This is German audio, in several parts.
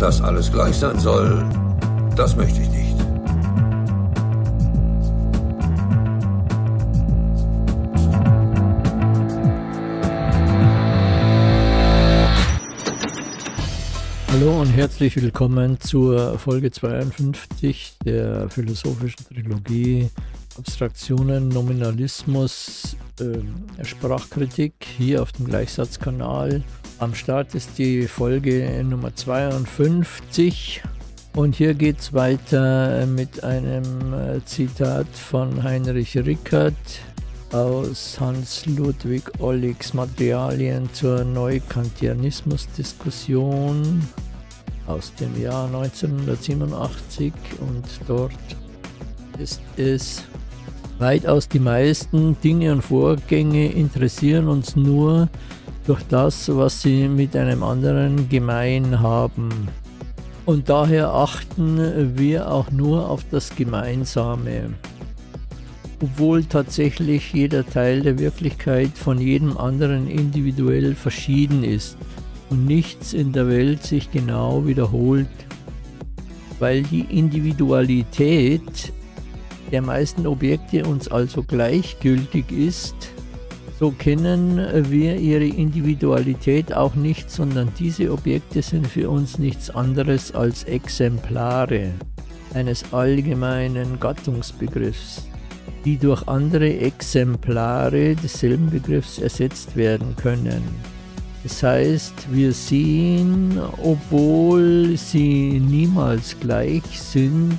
Dass alles gleich sein soll, das möchte ich nicht. Hallo und herzlich willkommen zur Folge 52 der philosophischen Trilogie Abstraktionen, Nominalismus, äh, Sprachkritik hier auf dem Gleichsatzkanal. Am Start ist die Folge Nummer 52 und hier geht es weiter mit einem äh, Zitat von Heinrich Rickert aus Hans Ludwig Olligs Materialien zur Neukantianismus-Diskussion aus dem Jahr 1987 und dort ist es weitaus die meisten Dinge und Vorgänge interessieren uns nur durch das, was sie mit einem anderen gemein haben. Und daher achten wir auch nur auf das Gemeinsame. Obwohl tatsächlich jeder Teil der Wirklichkeit von jedem anderen individuell verschieden ist und nichts in der Welt sich genau wiederholt, weil die Individualität der meisten Objekte uns also gleichgültig ist, so kennen wir ihre Individualität auch nicht, sondern diese Objekte sind für uns nichts anderes als Exemplare eines allgemeinen Gattungsbegriffs, die durch andere Exemplare desselben Begriffs ersetzt werden können. Das heißt, wir sehen, obwohl sie niemals gleich sind,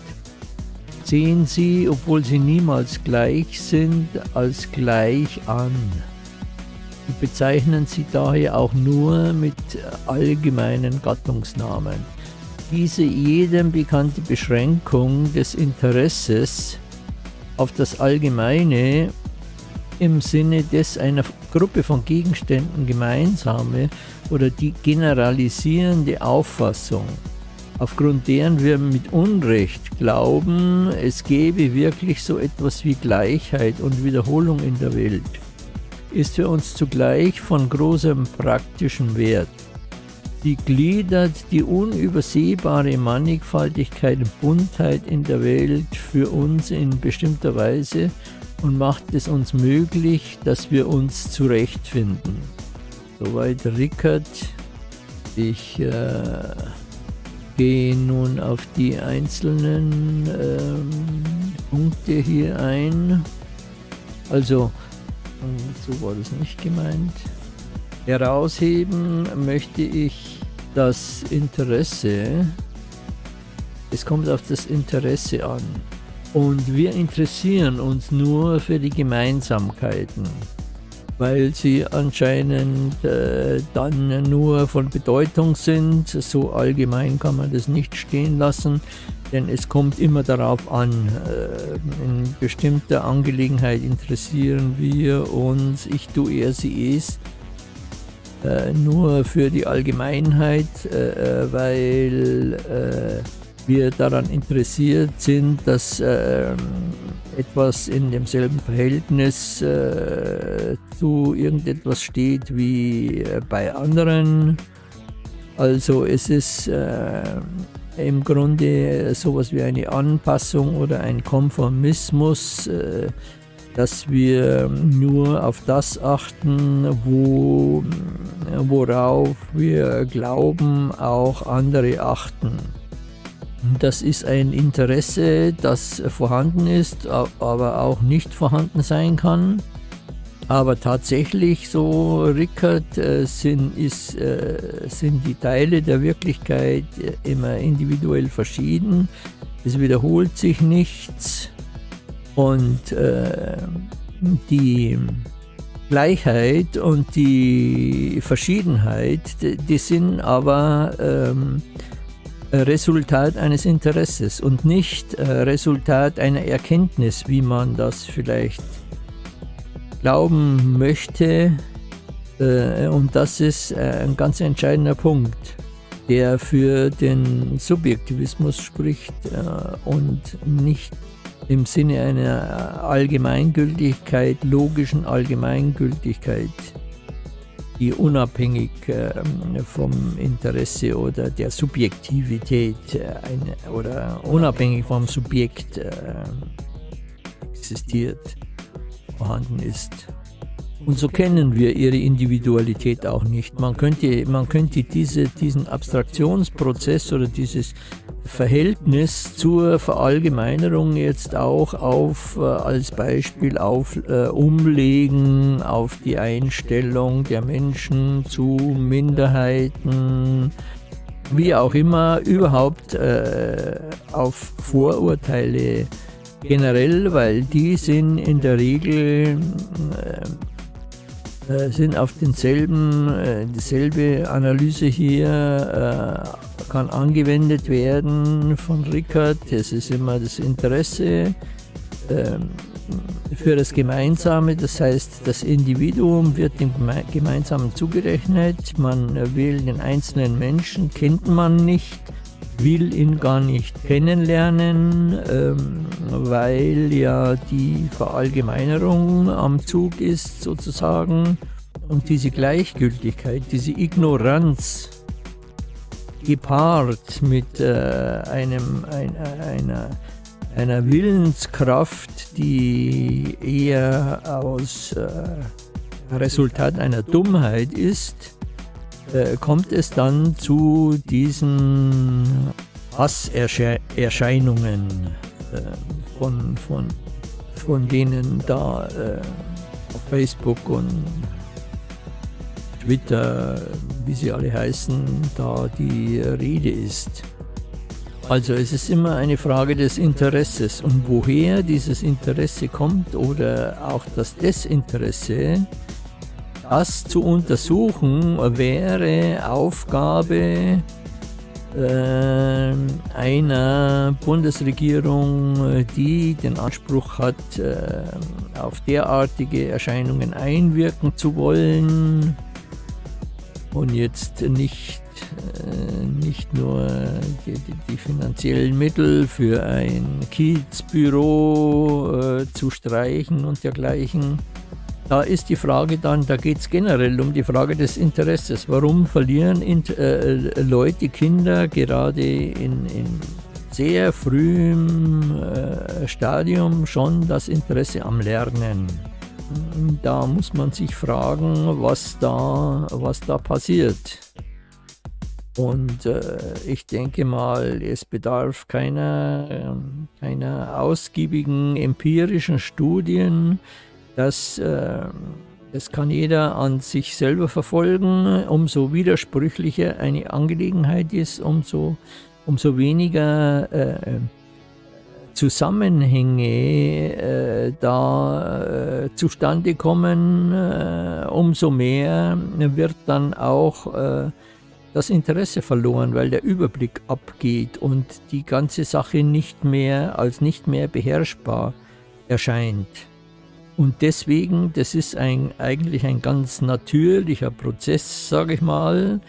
sehen sie, obwohl sie niemals gleich sind, als gleich an. Wir bezeichnen sie daher auch nur mit allgemeinen Gattungsnamen. Diese jedem bekannte Beschränkung des Interesses auf das Allgemeine im Sinne des einer Gruppe von Gegenständen gemeinsame oder die generalisierende Auffassung aufgrund deren wir mit Unrecht glauben, es gebe wirklich so etwas wie Gleichheit und Wiederholung in der Welt, ist für uns zugleich von großem praktischen Wert. Sie gliedert die unübersehbare Mannigfaltigkeit und Buntheit in der Welt für uns in bestimmter Weise und macht es uns möglich, dass wir uns zurechtfinden. Soweit Rickert. Ich äh, gehe nun auf die einzelnen ähm, Punkte hier ein. Also, so war das nicht gemeint. Herausheben möchte ich das Interesse. Es kommt auf das Interesse an. Und wir interessieren uns nur für die Gemeinsamkeiten weil sie anscheinend äh, dann nur von Bedeutung sind. So allgemein kann man das nicht stehen lassen, denn es kommt immer darauf an. Äh, in bestimmter Angelegenheit interessieren wir uns, ich, du, er, sie, es, äh, nur für die Allgemeinheit, äh, weil äh, wir daran interessiert sind, dass äh, etwas in demselben Verhältnis äh, zu irgendetwas steht wie äh, bei anderen. Also es ist äh, im Grunde sowas wie eine Anpassung oder ein Konformismus, äh, dass wir nur auf das achten, wo, worauf wir glauben, auch andere achten. Das ist ein Interesse, das vorhanden ist, aber auch nicht vorhanden sein kann. Aber tatsächlich, so Rickert, äh, sind, ist, äh, sind die Teile der Wirklichkeit immer individuell verschieden. Es wiederholt sich nichts. Und äh, die Gleichheit und die Verschiedenheit, die, die sind aber ähm, Resultat eines Interesses und nicht äh, Resultat einer Erkenntnis, wie man das vielleicht glauben möchte. Äh, und das ist äh, ein ganz entscheidender Punkt, der für den Subjektivismus spricht und nicht im Sinne einer Allgemeingültigkeit, logischen Allgemeingültigkeit. Die unabhängig äh, vom Interesse oder der Subjektivität äh, oder unabhängig vom Subjekt äh, existiert, vorhanden ist. Und so kennen wir ihre Individualität auch nicht. Man könnte, man könnte diese, diesen Abstraktionsprozess oder dieses Verhältnis zur Verallgemeinerung jetzt auch auf, äh, als Beispiel auf, äh, umlegen auf die Einstellung der Menschen zu Minderheiten, wie auch immer, überhaupt äh, auf Vorurteile generell, weil die sind in der Regel äh, sind auf denselben, äh, dieselbe Analyse hier äh, kann angewendet werden von Rickert. Es ist immer das Interesse ähm, für das Gemeinsame, das heißt, das Individuum wird dem Gemeinsamen zugerechnet. Man will den einzelnen Menschen, kennt man nicht, will ihn gar nicht kennenlernen, ähm, weil ja die Verallgemeinerung am Zug ist sozusagen. Und diese Gleichgültigkeit, diese Ignoranz, gepaart mit äh, einem, ein, einer, einer Willenskraft, die eher aus äh, Resultat einer Dummheit ist, äh, kommt es dann zu diesen Hasserscheinungen äh, von, von, von denen da äh, auf Facebook und Twitter, wie sie alle heißen, da die Rede ist. Also es ist immer eine Frage des Interesses und woher dieses Interesse kommt oder auch das Desinteresse, das zu untersuchen wäre Aufgabe äh, einer Bundesregierung, die den Anspruch hat, äh, auf derartige Erscheinungen einwirken zu wollen und jetzt nicht, äh, nicht nur die, die, die, finanziellen Mittel für ein Kiezbüro äh, zu streichen und dergleichen. Da ist die Frage dann, da geht es generell um die Frage des Interesses. Warum verlieren äh, Leute, Kinder gerade in, in sehr frühem äh, Stadium schon das Interesse am Lernen? da muss man sich fragen, was da, was da passiert. Und äh, ich denke mal, es bedarf keiner, äh, keiner ausgiebigen empirischen Studien. Das, äh, das kann jeder an sich selber verfolgen. Umso widersprüchlicher eine Angelegenheit ist, umso, umso weniger äh, Zusammenhänge äh, da äh, zustande kommen, äh, umso mehr wird dann auch äh, das Interesse verloren, weil der Überblick abgeht und die ganze Sache nicht mehr als nicht mehr beherrschbar erscheint. Und deswegen, das ist ein, eigentlich ein ganz natürlicher Prozess, sage ich mal,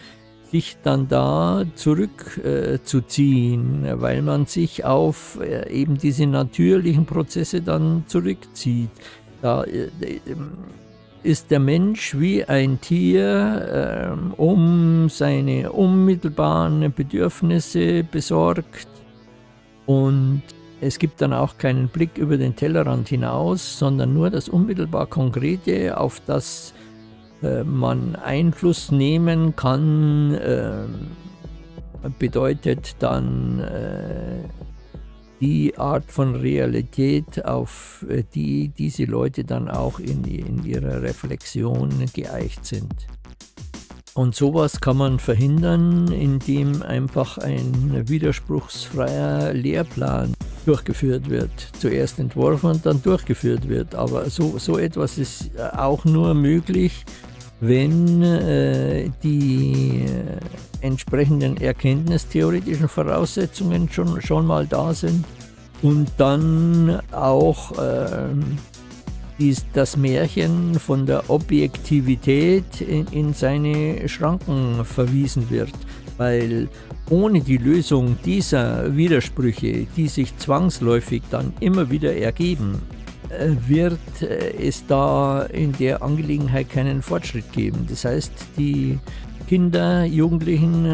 sich dann da zurückzuziehen, äh, weil man sich auf äh, eben diese natürlichen Prozesse dann zurückzieht. Da äh, ist der Mensch wie ein Tier, äh, um seine unmittelbaren Bedürfnisse besorgt und es gibt dann auch keinen Blick über den Tellerrand hinaus, sondern nur das unmittelbar Konkrete, auf das äh, man Einfluss nehmen kann, äh, bedeutet dann äh, die Art von Realität, auf die diese Leute dann auch in, in ihrer Reflexion geeicht sind. Und sowas kann man verhindern, indem einfach ein widerspruchsfreier Lehrplan durchgeführt wird. Zuerst entworfen und dann durchgeführt wird. Aber so, so etwas ist auch nur möglich, wenn äh, die äh, entsprechenden erkenntnistheoretischen Voraussetzungen schon, schon mal da sind und dann auch äh, dies, das Märchen von der Objektivität in, in seine Schranken verwiesen wird, weil ohne die Lösung dieser Widersprüche, die sich zwangsläufig dann immer wieder ergeben, äh, wird es da in der Angelegenheit keinen Fortschritt geben. Das heißt, die Kinder, Jugendlichen,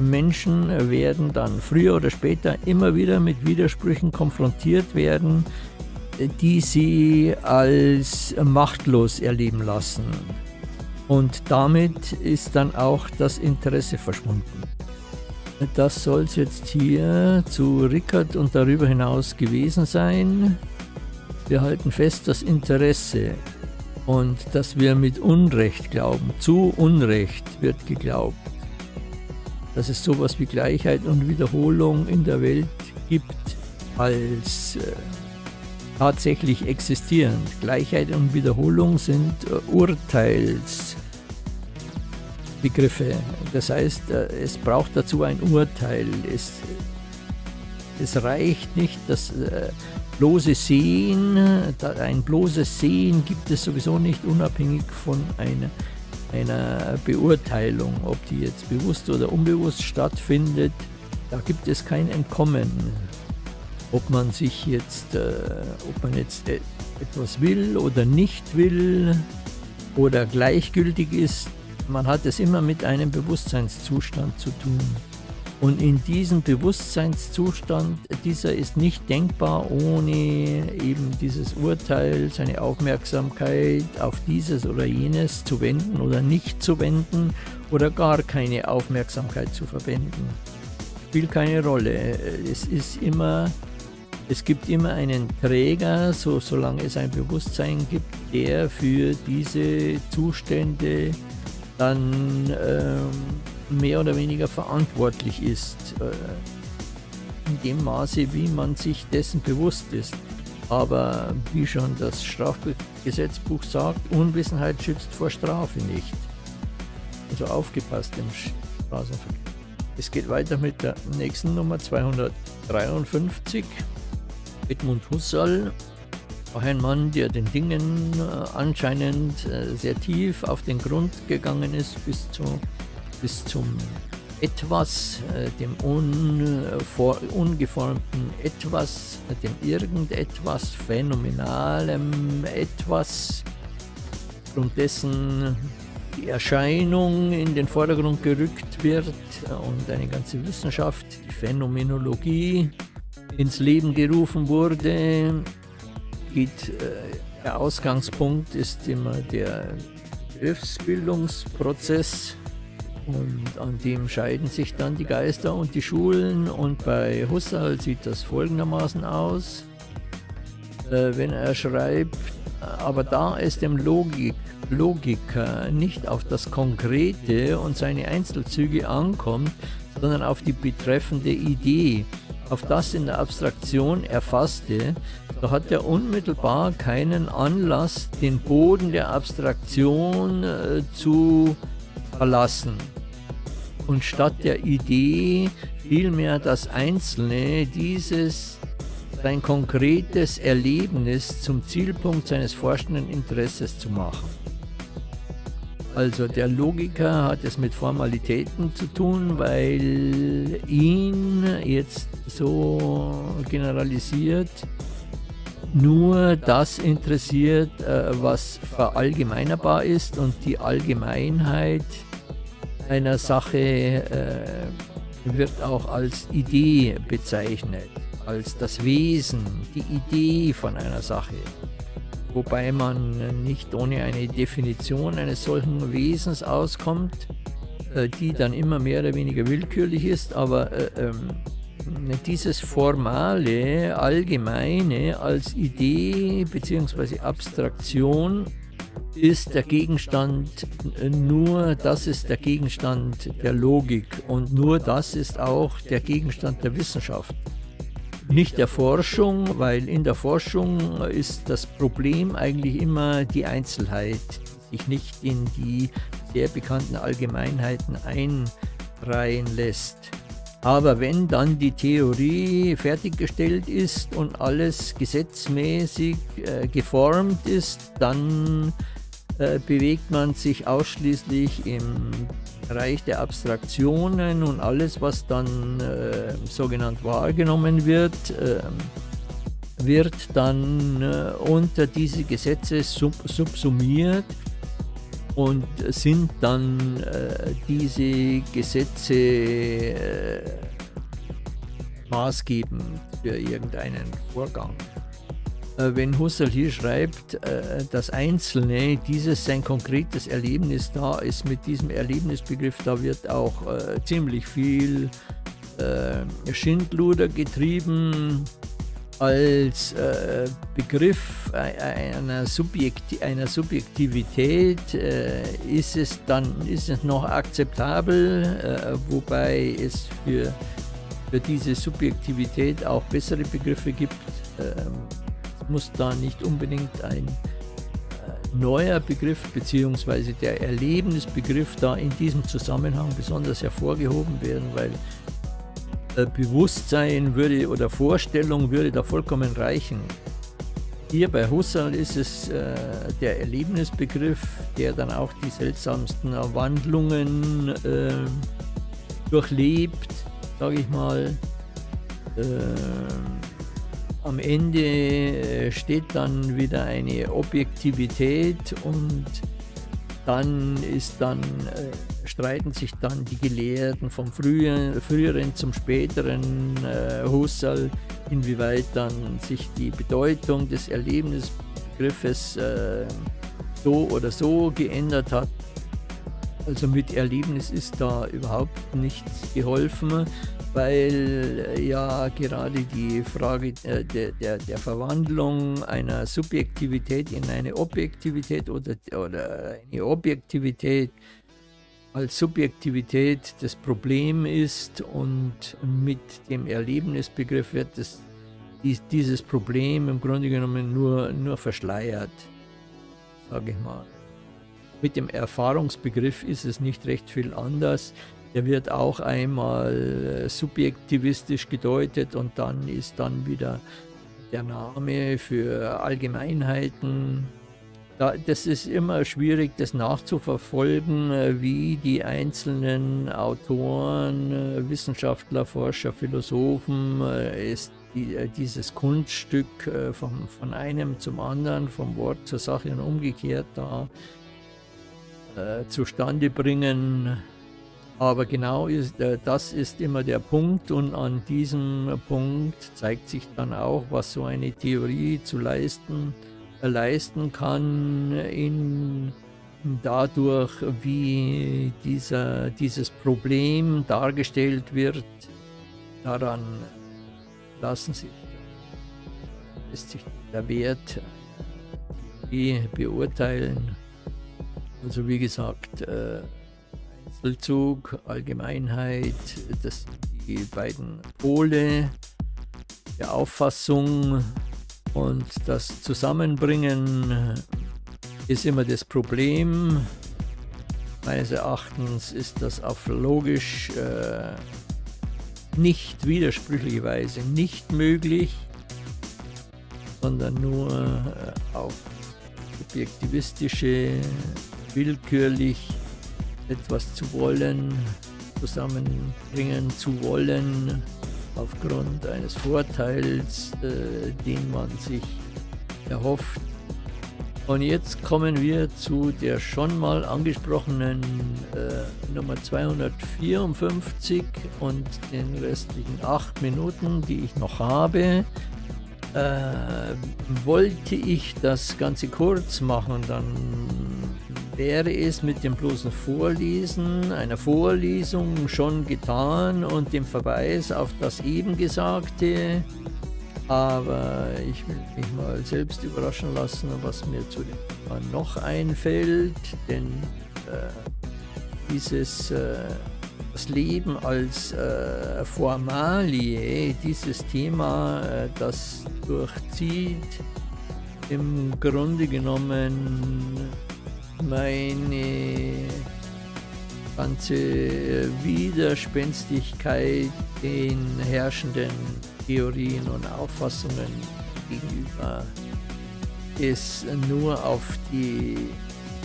Menschen werden dann früher oder später immer wieder mit Widersprüchen konfrontiert werden, die sie als machtlos erleben lassen. Und damit ist dann auch das Interesse verschwunden. Das soll es jetzt hier zu Rickard und darüber hinaus gewesen sein. Wir halten fest, das Interesse und dass wir mit Unrecht glauben, zu Unrecht wird geglaubt, dass es sowas wie Gleichheit und Wiederholung in der Welt gibt als äh, tatsächlich existierend. Gleichheit und Wiederholung sind äh, Urteilsbegriffe. Das heißt, äh, es braucht dazu ein Urteil. Es, es reicht nicht, das äh, bloße Sehen. Ein bloßes Sehen gibt es sowieso nicht unabhängig von einer, einer Beurteilung, ob die jetzt bewusst oder unbewusst stattfindet. Da gibt es kein Entkommen ob man sich jetzt, äh, ob man jetzt etwas will oder nicht will oder gleichgültig ist. Man hat es immer mit einem Bewusstseinszustand zu tun. Und in diesem Bewusstseinszustand, dieser ist nicht denkbar ohne eben dieses Urteil, seine Aufmerksamkeit auf dieses oder jenes zu wenden oder nicht zu wenden oder gar keine Aufmerksamkeit zu verwenden. Spielt keine Rolle. Es ist immer es gibt immer einen Träger, so, solange es ein Bewusstsein gibt, der für diese Zustände dann ähm, mehr oder weniger verantwortlich ist, äh, in dem Maße, wie man sich dessen bewusst ist. Aber wie schon das Strafgesetzbuch sagt, Unwissenheit schützt vor Strafe nicht. Also aufgepasst im Straßenverkehr. Es geht weiter mit der nächsten Nummer 253. Edmund Husserl ein Mann, der den Dingen äh, anscheinend äh, sehr tief auf den Grund gegangen ist, bis, zu, bis zum Etwas, äh, dem unvor, ungeformten Etwas, dem Irgendetwas, phänomenalem Etwas, und dessen die Erscheinung in den Vordergrund gerückt wird und eine ganze Wissenschaft, die Phänomenologie, ins Leben gerufen wurde, geht, äh, der Ausgangspunkt ist immer der Begriffsbildungsprozess und an dem scheiden sich dann die Geister und die Schulen und bei Husserl sieht das folgendermaßen aus, äh, wenn er schreibt, aber da es dem Logik, Logiker nicht auf das Konkrete und seine Einzelzüge ankommt, sondern auf die betreffende Idee, auf das in der Abstraktion Erfasste, so hat er unmittelbar keinen Anlass, den Boden der Abstraktion äh, zu verlassen. Und statt der Idee vielmehr das Einzelne, dieses sein konkretes Erlebnis zum Zielpunkt seines forschenden Interesses zu machen. Also der Logiker hat es mit Formalitäten zu tun, weil ihn jetzt so generalisiert nur das interessiert, äh, was verallgemeinerbar ist und die Allgemeinheit einer Sache äh, wird auch als Idee bezeichnet, als das Wesen, die Idee von einer Sache. Wobei man nicht ohne eine Definition eines solchen Wesens auskommt, äh, die dann immer mehr oder weniger willkürlich ist, aber äh, ähm, dieses formale, allgemeine als Idee bzw. Abstraktion ist der Gegenstand, nur das ist der Gegenstand der Logik und nur das ist auch der Gegenstand der Wissenschaft nicht der Forschung, weil in der Forschung ist das Problem eigentlich immer die Einzelheit, die sich nicht in die sehr bekannten Allgemeinheiten einreihen lässt. Aber wenn dann die Theorie fertiggestellt ist und alles gesetzmäßig äh, geformt ist, dann äh, bewegt man sich ausschließlich im Bereich der Abstraktionen und alles, was dann äh, sogenannt wahrgenommen wird, äh, wird dann äh, unter diese Gesetze sub subsumiert und sind dann äh, diese Gesetze äh, maßgebend für irgendeinen Vorgang. Äh, wenn Husserl hier schreibt, äh, das Einzelne, dieses sein konkretes Erlebnis da ist, mit diesem Erlebnisbegriff, da wird auch äh, ziemlich viel Schindluder getrieben als Begriff einer, Subjekti einer Subjektivität ist es dann ist es noch akzeptabel, wobei es für, für diese Subjektivität auch bessere Begriffe gibt. Ähm, muss da nicht unbedingt ein äh, neuer Begriff bzw. der Erlebnisbegriff da in diesem Zusammenhang besonders hervorgehoben werden, weil äh, Bewusstsein würde oder Vorstellung würde da vollkommen reichen. Hier bei Husserl ist es äh, der Erlebnisbegriff, der dann auch die seltsamsten Wandlungen äh, durchlebt, sage ich mal. Äh, am Ende äh, steht dann wieder eine Objektivität und dann ist dann äh, streiten sich dann die Gelehrten vom früheren, früheren zum späteren äh, Husserl, inwieweit dann sich die Bedeutung des Erlebnisbegriffes äh, so oder so geändert hat. Also mit Erlebnis ist da überhaupt nichts geholfen weil äh, ja gerade die Frage äh, der, der, der, Verwandlung einer Subjektivität in eine Objektivität oder, oder eine Objektivität als Subjektivität das Problem ist und mit dem Erlebnisbegriff wird das, dieses Problem im Grunde genommen nur, nur verschleiert, sage ich mal. Mit dem Erfahrungsbegriff ist es nicht recht viel anders. Der wird auch einmal äh, subjektivistisch gedeutet und dann ist dann wieder der Name für Allgemeinheiten. Das ist immer schwierig, das nachzuverfolgen, äh, wie die einzelnen Autoren, äh, Wissenschaftler, Forscher, Philosophen ist dieses Kunststück vom, von einem zum anderen, vom Wort zur Sache und umgekehrt da äh, zustande bringen. Aber genau ist, äh, das ist immer der Punkt und an diesem Punkt zeigt sich dann auch, was so eine Theorie zu leisten, äh, leisten kann in dadurch, wie dieser, dieses Problem dargestellt wird, daran lassen sich, lässt sich der Wert beurteilen. Also wie gesagt, äh, Einzelzug, Allgemeinheit, das sind die beiden Pole der Auffassung und das Zusammenbringen ist immer das Problem. Meines Erachtens ist das auf logisch äh, nicht widersprüchlicherweise nicht möglich, sondern nur äh, auf subjektivistische, willkürlich etwas zu wollen, zusammenbringen zu wollen, aufgrund eines Vorteils, äh, den man sich erhofft. Und jetzt kommen wir zu der schon mal angesprochenen äh, Nummer 254 und den restlichen acht Minuten, die ich noch habe. Äh, wollte ich das Ganze kurz machen, dann wäre es mit dem bloßen Vorlesen einer Vorlesung schon getan und dem Verweis auf das eben Gesagte. Aber ich will mich mal selbst überraschen lassen, was mir zu dem Thema noch einfällt, denn äh, dieses äh, das Leben als äh, Formalie, dieses Thema, äh, das durchzieht im Grunde genommen meine ganze Widerspenstigkeit den herrschenden Theorien und Auffassungen gegenüber ist nur auf die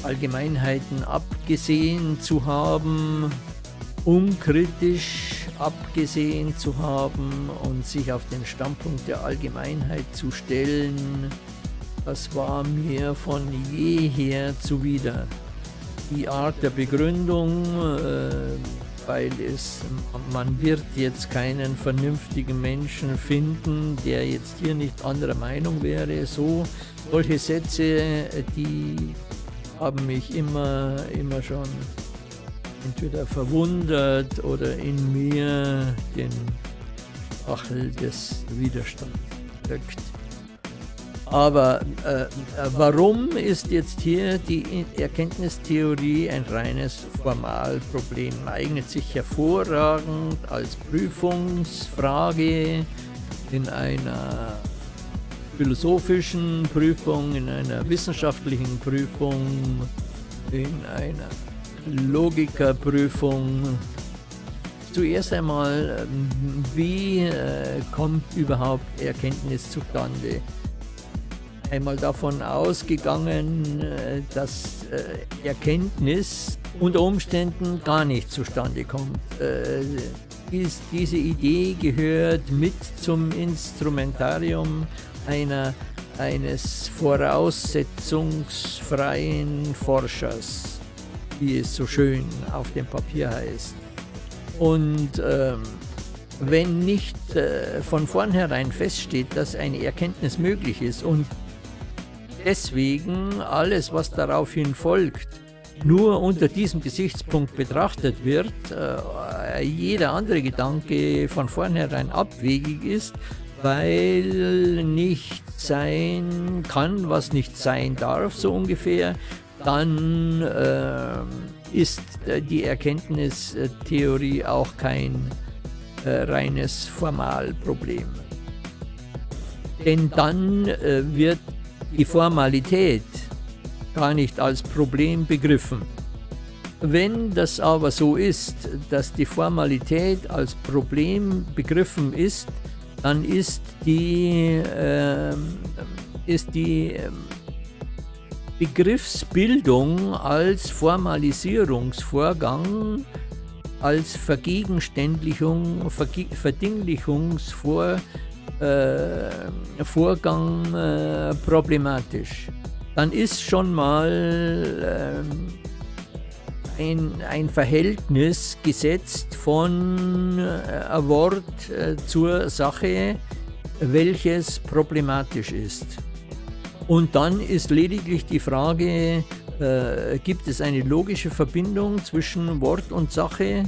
Allgemeinheiten abgesehen zu haben unkritisch abgesehen zu haben und sich auf den Standpunkt der Allgemeinheit zu stellen, das war mir von jeher zuwider. Die Art der Begründung, äh, weil es, man wird jetzt keinen vernünftigen Menschen finden, der jetzt hier nicht anderer Meinung wäre. So, solche Sätze, die haben mich immer, immer schon entweder verwundert oder in mir den Stachel des Widerstands drückt. Aber äh, warum ist jetzt hier die Erkenntnistheorie ein reines Formalproblem? Eignet sich hervorragend als Prüfungsfrage in einer philosophischen Prüfung, in einer wissenschaftlichen Prüfung, in einer Logikerprüfung. Zuerst einmal, ähm, wie äh, kommt überhaupt Erkenntnis zustande? Einmal davon ausgegangen, äh, dass äh, Erkenntnis unter Umständen gar nicht zustande kommt. Dies, diese Idee gehört mit zum Instrumentarium einer, eines voraussetzungsfreien Forschers wie es so schön auf dem Papier heißt. Und ähm, wenn nicht äh, von vornherein feststeht, dass eine Erkenntnis möglich ist und deswegen alles, was daraufhin folgt, nur unter diesem Gesichtspunkt betrachtet wird, äh, jeder andere Gedanke von vornherein abwegig ist, weil nicht sein kann, was nicht sein darf, so ungefähr, dann äh, ist die Erkenntnistheorie auch kein äh, reines Formalproblem. Denn dann äh, wird die Formalität gar nicht als Problem begriffen. Wenn das aber so ist, dass die Formalität als Problem begriffen ist, dann ist die, äh, ist die ähm, Begriffsbildung als Formalisierungsvorgang, als Vergegenständlichung, Verge Verdinglichungsvorgang äh, äh, problematisch. Dann ist schon mal äh, ein, ein Verhältnis gesetzt von äh, Wort äh, zur Sache, welches problematisch ist. Und dann ist lediglich die Frage, äh, gibt es eine logische Verbindung zwischen Wort und Sache? Äh,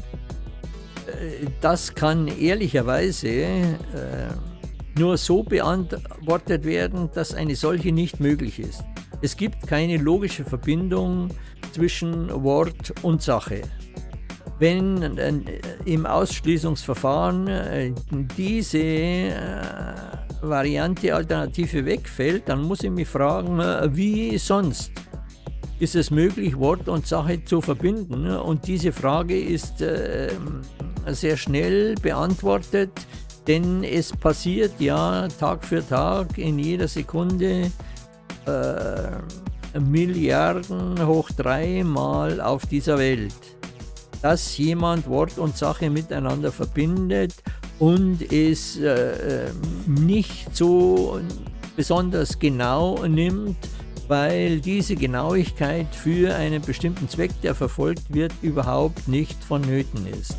das kann ehrlicherweise äh, nur so beantwortet werden, dass eine solche nicht möglich ist. Es gibt keine logische Verbindung zwischen Wort und Sache. Wenn äh, im Ausschließungsverfahren äh, diese äh, Variante Alternative wegfällt, dann muss ich mich fragen, wie sonst ist es möglich, Wort und Sache zu verbinden? Und diese Frage ist sehr schnell beantwortet, denn es passiert ja Tag für Tag in jeder Sekunde äh, Milliarden hoch drei Mal auf dieser Welt, dass jemand Wort und Sache miteinander verbindet und es äh, ähm, nicht so besonders genau nimmt, weil diese Genauigkeit für einen bestimmten Zweck, der verfolgt wird, überhaupt nicht vonnöten ist.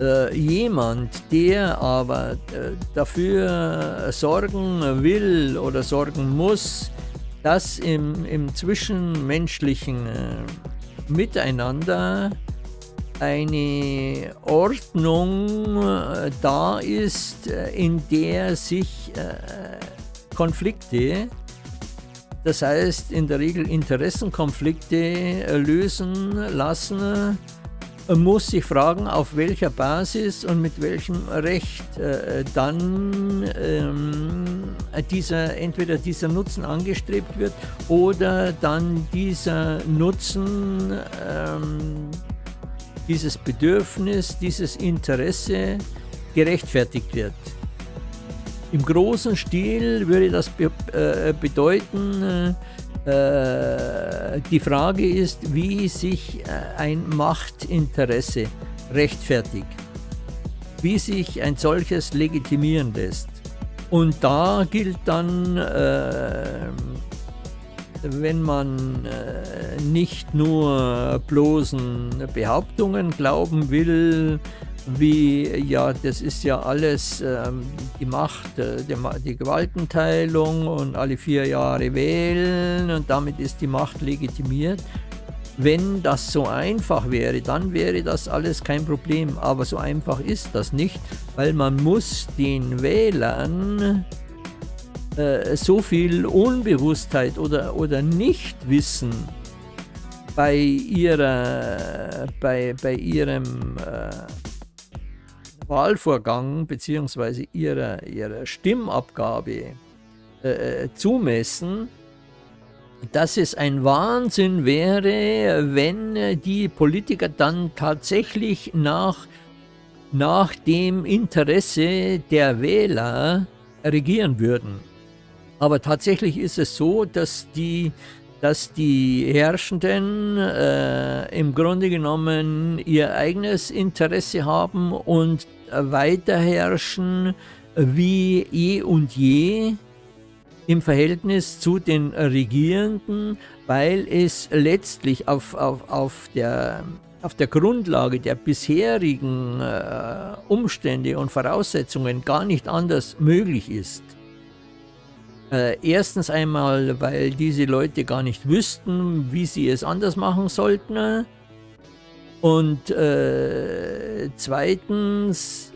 Äh, jemand, der aber äh, dafür sorgen will oder sorgen muss, dass im, im zwischenmenschlichen äh, Miteinander eine Ordnung äh, da ist, äh, in der sich äh, Konflikte, das heißt in der Regel Interessenkonflikte lösen lassen, muss sich fragen, auf welcher Basis und mit welchem Recht äh, dann ähm, dieser, entweder dieser Nutzen angestrebt wird oder dann dieser Nutzen ähm, dieses Bedürfnis, dieses Interesse gerechtfertigt wird. Im großen Stil würde das be äh, bedeuten, äh, die Frage ist, wie sich äh, ein Machtinteresse rechtfertigt, wie sich ein solches legitimieren lässt. Und da gilt dann, äh, wenn man äh, nicht nur bloßen Behauptungen glauben will, wie, ja, das ist ja alles ähm, die Macht, äh, die, die Gewaltenteilung und alle vier Jahre wählen und damit ist die Macht legitimiert. Wenn das so einfach wäre, dann wäre das alles kein Problem. Aber so einfach ist das nicht, weil man muss den Wählern äh, so viel Unbewusstheit oder, oder Nichtwissen bei, ihrer, bei, bei ihrem äh, Wahlvorgang bzw. Ihrer, ihrer Stimmabgabe äh, äh, zumessen, dass es ein Wahnsinn wäre, wenn die Politiker dann tatsächlich nach, nach dem Interesse der Wähler regieren würden. Aber tatsächlich ist es so, dass die, dass die Herrschenden äh, im Grunde genommen ihr eigenes Interesse haben und weiter herrschen wie eh und je im Verhältnis zu den Regierenden, weil es letztlich auf, auf, auf, der, auf der Grundlage der bisherigen äh, Umstände und Voraussetzungen gar nicht anders möglich ist. Äh, erstens einmal, weil diese Leute gar nicht wüssten, wie sie es anders machen sollten. Und äh, zweitens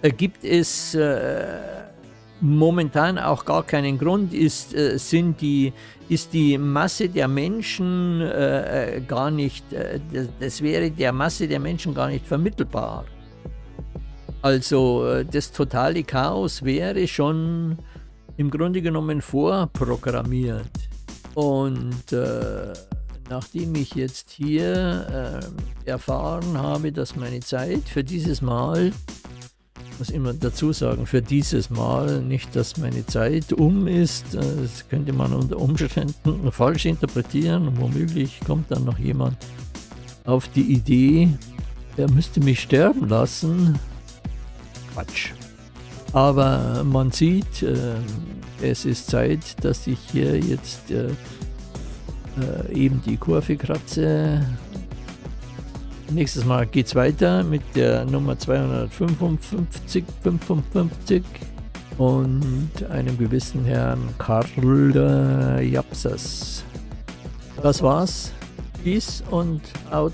äh, gibt es äh, momentan auch gar keinen Grund, ist, sind die, ist die Masse der Menschen äh, gar nicht, das, das, wäre der Masse der Menschen gar nicht vermittelbar. Also das totale Chaos wäre schon im Grunde genommen vorprogrammiert. Und nachdem ich jetzt hier erfahren habe, dass meine Zeit für dieses Mal muss immer dazu sagen, für dieses Mal nicht, dass meine Zeit um ist. Das könnte man unter Umständen falsch interpretieren und womöglich kommt dann noch jemand auf die Idee, er müsste mich sterben lassen. Quatsch. Aber man sieht, äh, es ist Zeit, dass ich hier jetzt äh, äh, eben die Kurve kratze Nächstes Mal geht es weiter mit der Nummer 255 55 und einem gewissen Herrn Karl Japsas. Das war's. Peace und out.